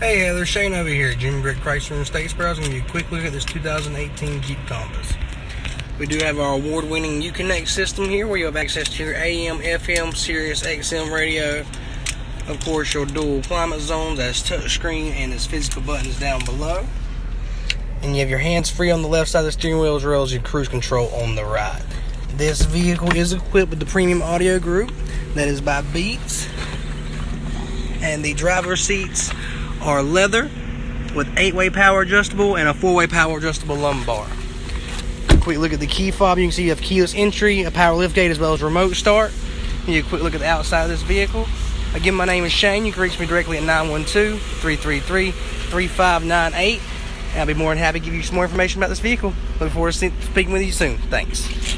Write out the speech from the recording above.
Hey uh, Heather, Shane over here Jimmy Britt Chrysler and Statesboro. I'm going to give you a quick look at this 2018 Jeep Compass. We do have our award-winning Uconnect system here where you have access to your AM, FM, Sirius, XM radio. Of course, your dual climate zones as touchscreen and as physical buttons down below. And you have your hands free on the left side of the steering wheel as well as your cruise control on the right. This vehicle is equipped with the premium audio group that is by Beats. And the driver seats are leather with eight-way power adjustable and a four-way power adjustable lumbar. Quick look at the key fob. You can see you have keyless entry, a power lift gate, as well as remote start. You a quick look at the outside of this vehicle. Again, my name is Shane. You can reach me directly at 912-333-3598. I'll be more than happy to give you some more information about this vehicle. Look forward to speaking with you soon. Thanks.